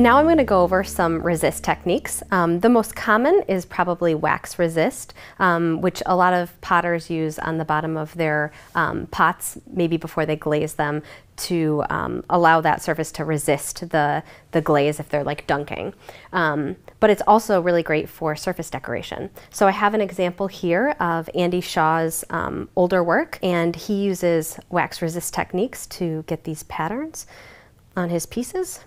Now I'm going to go over some resist techniques. Um, the most common is probably wax resist, um, which a lot of potters use on the bottom of their um, pots, maybe before they glaze them, to um, allow that surface to resist the, the glaze if they're like dunking. Um, but it's also really great for surface decoration. So I have an example here of Andy Shaw's um, older work, and he uses wax resist techniques to get these patterns on his pieces.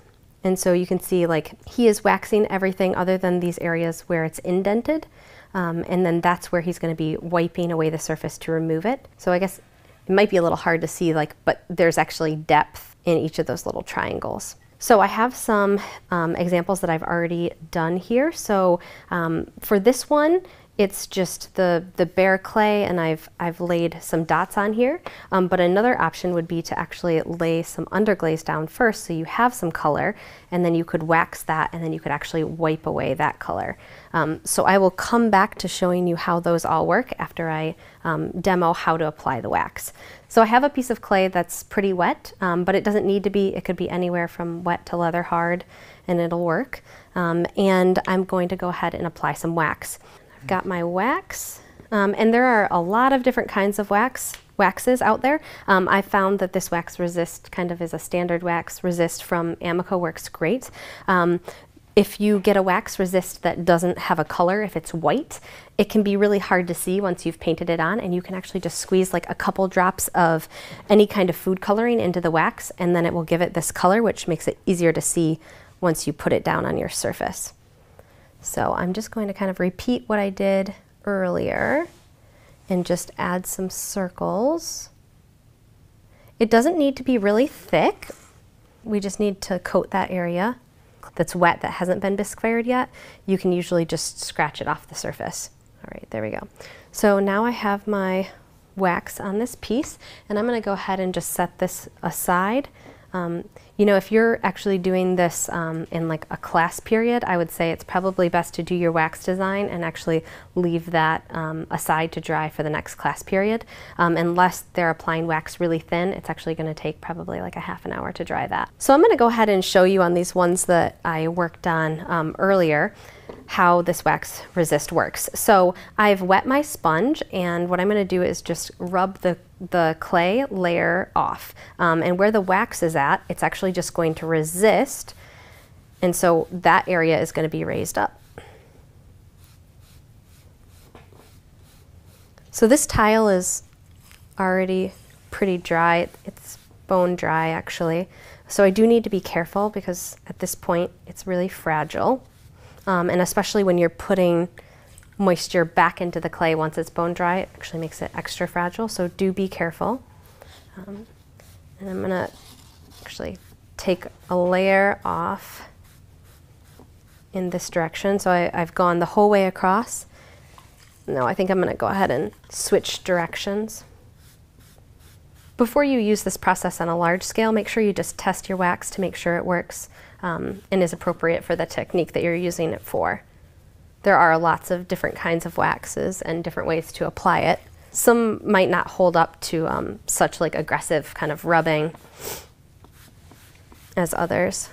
And so you can see like he is waxing everything other than these areas where it's indented. Um, and then that's where he's going to be wiping away the surface to remove it. So I guess it might be a little hard to see like, but there's actually depth in each of those little triangles. So I have some um, examples that I've already done here. So um, for this one, it's just the, the bare clay and I've, I've laid some dots on here. Um, but another option would be to actually lay some underglaze down first so you have some color and then you could wax that and then you could actually wipe away that color. Um, so I will come back to showing you how those all work after I um, demo how to apply the wax. So I have a piece of clay that's pretty wet, um, but it doesn't need to be. It could be anywhere from wet to leather hard and it'll work. Um, and I'm going to go ahead and apply some wax got my wax. Um, and there are a lot of different kinds of wax waxes out there. Um, I found that this wax resist kind of is a standard wax resist from Amaco works great. Um, if you get a wax resist that doesn't have a color, if it's white, it can be really hard to see once you've painted it on and you can actually just squeeze like a couple drops of any kind of food coloring into the wax and then it will give it this color which makes it easier to see once you put it down on your surface. So I'm just going to kind of repeat what I did earlier and just add some circles. It doesn't need to be really thick. We just need to coat that area that's wet that hasn't been bisque fired yet. You can usually just scratch it off the surface. All right, there we go. So now I have my wax on this piece and I'm going to go ahead and just set this aside um, you know, if you're actually doing this um, in like a class period, I would say it's probably best to do your wax design and actually leave that um, aside to dry for the next class period. Um, unless they're applying wax really thin, it's actually going to take probably like a half an hour to dry that. So I'm going to go ahead and show you on these ones that I worked on um, earlier how this wax resist works. So I've wet my sponge and what I'm going to do is just rub the, the clay layer off. Um, and where the wax is at, it's actually just going to resist and so that area is going to be raised up. So this tile is already pretty dry. It's bone dry actually. So I do need to be careful because at this point it's really fragile um, and especially when you're putting moisture back into the clay once it's bone dry, it actually makes it extra fragile, so do be careful. Um, and I'm gonna actually take a layer off in this direction. So I, have gone the whole way across. No, I think I'm gonna go ahead and switch directions. Before you use this process on a large scale, make sure you just test your wax to make sure it works um, and is appropriate for the technique that you're using it for. There are lots of different kinds of waxes and different ways to apply it. Some might not hold up to um, such like aggressive kind of rubbing as others.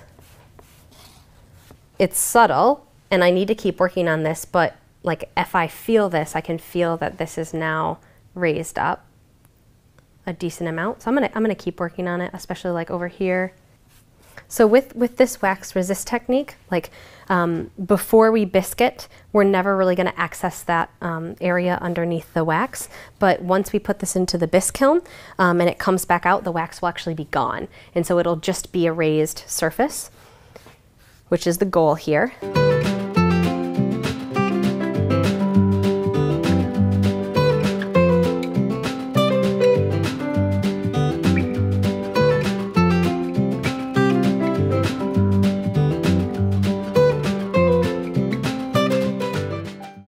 It's subtle and I need to keep working on this, but like if I feel this, I can feel that this is now raised up a decent amount. So I'm gonna, I'm gonna keep working on it, especially like over here. So with, with this wax resist technique, like um, before we bisque it, we're never really gonna access that um, area underneath the wax. But once we put this into the bisque kiln um, and it comes back out, the wax will actually be gone. And so it'll just be a raised surface, which is the goal here.